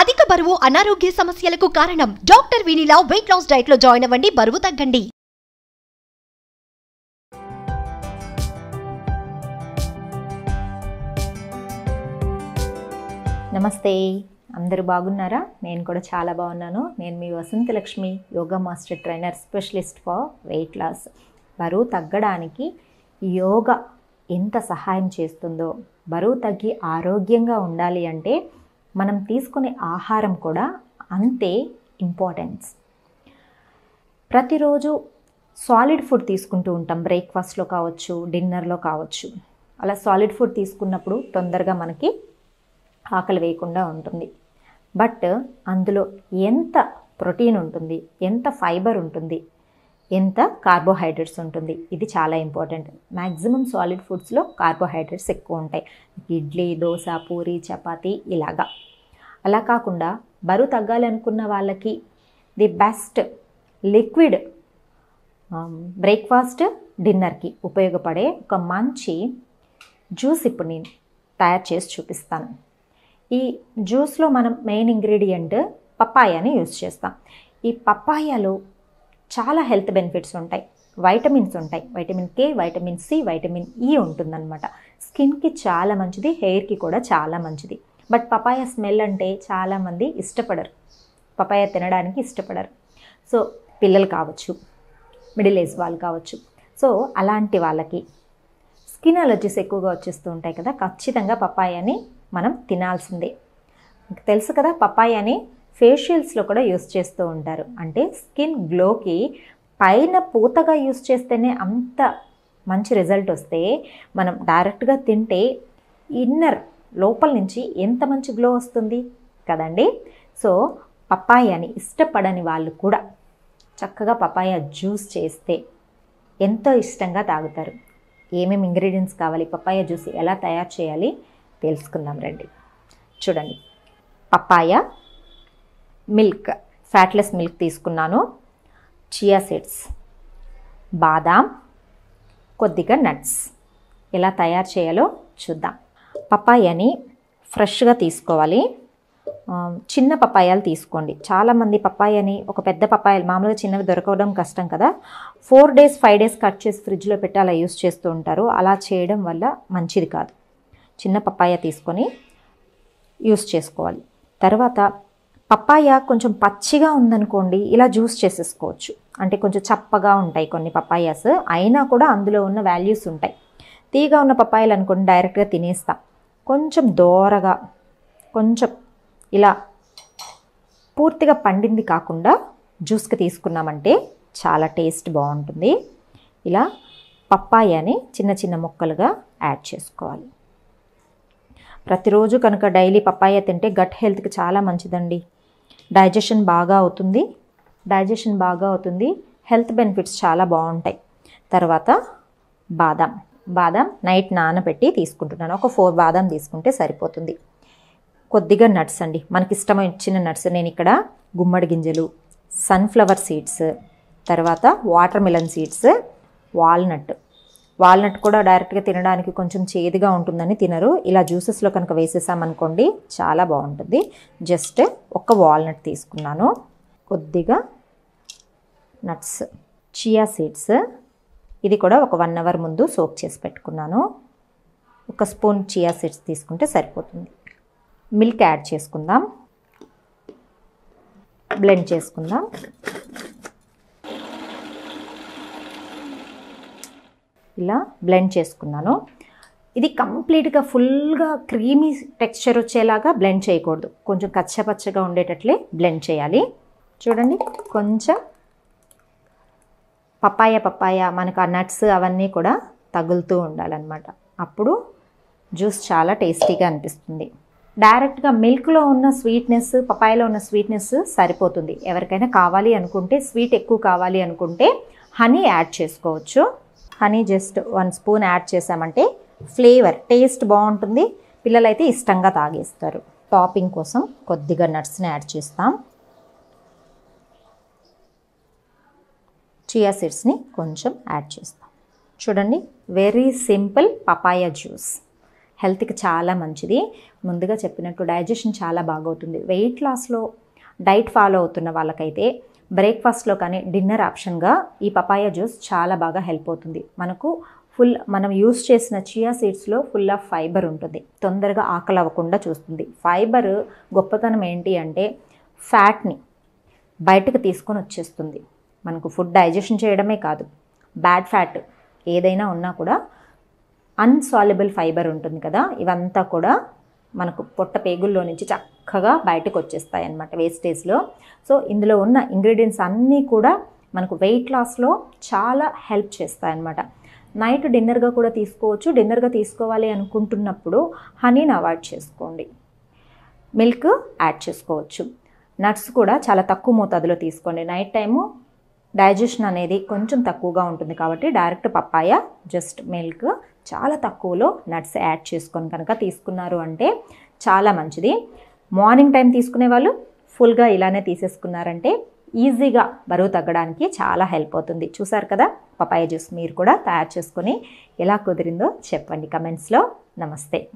అధిక బరువు అనారోగ్య సమస్యలకు కారణం డాక్టర్ వినీలా వెయిట్ లాస్ డైట్లో జాయిన్ అవ్వండి బరువు తగ్గండి. నమస్తే. అందరూ బాగున్నారా? నేను కూడా చాలా బాగున్నాను. నేను మీ Vasantha Lakshmi yoga master trainer specialist for weight loss. బరువు తగ్గడానికి యోగా ఎంత సహాయం చేస్తుందో బరువు తగ్గి ఆరోగ్యంగా ఉండాలి అంటే మనం తీసుకునే ఆహారం కూడా అంతే ఇంపార్టెన్స్ ప్రతిరోజు సాలిడ్ ఫుడ్ తీసుకుంటూ ఉంటాం. బ్రేక్ఫాస్ట్లో కావచ్చు డిన్నర్లో కావచ్చు. అలా సాలిడ్ ఫుడ్ తీసుకున్నప్పుడు తొందరగా మనకి ఆకలి వేయకుండా ఉంటుంది. బట్ అందులో ఎంత ప్రోటీన్ ఉంటుంది ఎంత ఫైబర్ ఉంటుంది ఎంత కార్బోహైడ్రేట్స్ ఉంటుంది? ఇది చాలా ఇంపార్టెంట్ మ్యాక్సిమం సాలిడ్ ఫుడ్స్లో కార్బోహైడ్రేట్స్ ఎక్కువ ఉంటాయి. ఇడ్లీ దోశ పూరి చపాతి ఇలాగా. అలా కాకుండా బరువు తగ్గాలనుకున్న వాళ్ళకి the best liquid um, breakfast డిన్నర్కి ఉపయోగపడే ఒక మంచి జ్యూస్ ఇప్పుడు నేను తయారు చేసి చూపిస్తాను. ఈ జ్యూస్లో మనం మెయిన్ ఇంగ్రీడియంట్ పప్పాయాని యూస్ చేస్తాం. ఈ పప్పాయాలో చాలా హెల్త్ బెనిఫిట్స్ ఉంటాయి. వైటమిన్స్ ఉంటాయి. Vitamin K vitamin C vitamin E ఉంటుందన్నమాట. స్కిన్కి చాలా మంచిది హెయిర్కి కూడా చాలా మంచిది. బట్ పపాయ స్మెల్ అంటే చాలామంది ఇష్టపడరు. పపాయ తినడానికి ఇష్టపడరు. సో పిల్లలు కావచ్చు మిడిల్ ఏజ్ వాళ్ళు కావచ్చు. సో అలాంటి వాళ్ళకి స్కిన్ అలర్జీస్ ఎక్కువగా వచ్చేస్తూ ఉంటాయి కదా ఖచ్చితంగా పపాయని మనం తినాల్సిందే. తెలుసు కదా పపాయని ఫేషియల్స్లో కూడా యూస్ చేస్తూ ఉంటారు. అంటే స్కిన్ గ్లోకి పైన పూతగా యూస్ చేస్తేనే అంత మంచి రిజల్ట్ వస్తే మనం డైరెక్ట్గా తింటే ఇన్నర్ లోపల నుంచి ఎంత మంచి గ్లో వస్తుంది కదండి? సో పపాయాని ఇష్టపడని వాళ్ళు కూడా చక్కగా పపాయ జ్యూస్ చేస్తే ఎంతో ఇష్టంగా తాగుతారు. ఏమేమి ఇంగ్రీడియంట్స్ కావాలి? పపాయ జ్యూస్ ఎలా తయారు చేయాలి? తెలుసుకుందాం రండి. చూడండి. పపాయ మిల్క్ ఫ్యాట్లెస్ మిల్క్ తీసుకున్నాను. చియా సీడ్స్ బాదాం కొద్దిగా నట్స్. ఎలా తయారు చేయాలో చూద్దాం. పపాయని ఫ్రెష్గా తీసుకోవాలి. చిన్న పపాయాలు తీసుకోండి. చాలామంది పపాయని ఒక పెద్ద పపాయాలు మామూలుగా చిన్నవి దొరకడం కష్టం కదా. Four days five days cut చేసి ఫ్రిడ్జ్లో పెట్టి అలా యూస్ చేస్తూ ఉంటారు. అలా చేయడం వల్ల మంచిది కాదు. చిన్న పపాయ తీసుకొని యూస్ చేసుకోవాలి. తర్వాత పప్పాయ కొంచెం పచ్చిగా ఉందనుకోండి ఇలా జ్యూస్ చేసేసుకోవచ్చు. అంటే కొంచెం చప్పగా ఉంటాయి కొన్ని పప్పాయాస్. అయినా కూడా అందులో ఉన్న వాల్యూస్ ఉంటాయి. తీగా ఉన్న పప్పాయలు అనుకోండి డైరెక్ట్గా తినేస్తాం. కొంచెం దోరగా కొంచెం ఇలా పూర్తిగా పండింది కాకుండా జ్యూస్కి తీసుకున్నామంటే చాలా టేస్ట్ బాగుంటుంది. ఇలా పప్పాయని చిన్న చిన్న ముక్కలుగా యాడ్ చేసుకోవాలి. ప్రతిరోజు కనుక డైలీ పప్పాయ తింటే గట్ హెల్త్కి చాలా మంచిదండి. డైజెషన్ బాగా అవుతుంది. డైజెషన్ బాగా అవుతుంది. హెల్త్ బెనిఫిట్స్ చాలా బాగుంటాయి. తర్వాత బాదం. బాదం నైట్ నానబెట్టి తీసుకుంటున్నాను. ఒక ఫోర్ బాదం తీసుకుంటే సరిపోతుంది. కొద్దిగా నట్స్ అండి. మనకి ఇచ్చిన నట్స్ నేను ఇక్కడ గుమ్మడి గింజలు సన్ఫ్లవర్ సీడ్స్ తర్వాత water melon seeds walnut. Walnut కూడా డైరెక్ట్గా తినడానికి కొంచెం చేదుగా ఉంటుందని తినరు. ఇలా జ్యూసెస్లో కనుక వేసేసామనుకోండి చాలా బాగుంటుంది. జస్ట్ ఒక వాల్నట్ తీసుకున్నాను. కొద్దిగా నట్స్ చియా సీడ్స్ ఇది కూడా ఒక వన్ అవర్ ముందు సోక్ చేసి పెట్టుకున్నాను. ఒక స్పూన్ చియా సీడ్స్ తీసుకుంటే సరిపోతుంది. మిల్క్ యాడ్ చేసుకుందాం. బ్లెండ్ చేసుకుందాం. ఇలా బ్లెండ్ చేసుకున్నాను. ఇది కంప్లీట్గా ఫుల్గా క్రీమీ టెక్స్చర్ వచ్చేలాగా బ్లెండ్ చేయకూడదు. కొంచెం కచ్చపచ్చగా ఉండేటట్లే బ్లెండ్ చేయాలి. చూడండి కొంచెం పప్పాయ పప్పాయ మనకు ఆ నట్స్ అవన్నీ కూడా తగులుతూ ఉండాలన్నమాట. అప్పుడు జ్యూస్ చాలా టేస్టీగా అనిపిస్తుంది. డైరెక్ట్గా మిల్క్లో ఉన్న స్వీట్నెస్ పపాయలో ఉన్న స్వీట్నెస్ సరిపోతుంది. ఎవరికైనా కావాలి అనుకుంటే స్వీట్ ఎక్కువ కావాలి అనుకుంటే హనీ యాడ్ చేసుకోవచ్చు. Honey just one spoon add చేసామంటే ఫ్లేవర్ టేస్ట్ బాగుంటుంది. పిల్లలైతే ఇష్టంగా తాగేస్తారు. టాపింగ్ కోసం కొద్దిగా నట్స్ని యాడ్ చేస్తాం. చియా సీడ్స్ని కొంచెం యాడ్ చేస్తాం. చూడండి వెరీ సింపుల్ పపాయ జ్యూస్ హెల్త్కి చాలా మంచిది. ముందుగా చెప్పినట్టు డైజెషన్ చాలా బాగవుతుంది. వెయిట్ లాస్లో డైట్ ఫాలో అవుతున్న వాళ్ళకైతే బ్రేక్ఫాస్ట్లో కానీ డిన్నర్ ఆప్షన్గా ఈ పపాయ జ్యూస్ చాలా బాగా హెల్ప్ అవుతుంది. మనకు ఫుల్ మనం యూస్ చేసిన చియా సీడ్స్లో ఫుల్ ఆఫ్ ఫైబర్ ఉంటుంది. తొందరగా ఆకలి అవ్వకుండా చూస్తుంది. ఫైబర్ గొప్పతనం ఏంటి అంటే ఫ్యాట్ని బయటకు తీసుకొని వచ్చేస్తుంది. మనకు ఫుడ్ డైజెషన్ చేయడమే కాదు. బ్యాడ్ ఫ్యాట్ ఏదైనా ఉన్నా కూడా అన్సాల్యుబుల్ ఫైబర్ ఉంటుంది కదా. ఇవంతా కూడా మనకు పొట్ట పేగుల్లో నుంచి చక్కగా బయటకు వచ్చేస్తాయి అన్నమాట వేస్టేజ్లో సో ఇందులో ఉన్న ఇంగ్రీడియంట్స్ అన్నీ కూడా మనకు వెయిట్ లాస్లో చాలా హెల్ప్ చేస్తాయన్నమాట. అన్నమాట నైట్ డిన్నర్గా కూడా తీసుకోవచ్చు. డిన్నర్గా తీసుకోవాలి అనుకుంటున్నప్పుడు హనీని అవాయిడ్ చేసుకోండి. మిల్క్ యాడ్ చేసుకోవచ్చు. నట్స్ కూడా చాలా తక్కువ మోతాదులో తీసుకోండి. నైట్ టైము డైజెషన్ అనేది కొంచెం తక్కువగా ఉంటుంది కాబట్టి డైరెక్ట్ పప్పాయ జస్ట్ మిల్క్ చాలా తక్కువలో నట్స్ యాడ్ చేసుకొని కనుక తీసుకున్నారు అంటే చాలా మంచిది. మార్నింగ్ టైం తీసుకునే వాళ్ళు ఫుల్గా ఇలానే తీసేసుకున్నారంటే ఈజీగా బరువు తగ్గడానికి చాలా హెల్ప్ అవుతుంది. చూసారు కదా? పపాయ జ్యూస్ మీరు కూడా తయారు చేసుకొని ఎలా కుదిరిందో చెప్పండి కమెంట్స్లో. నమస్తే.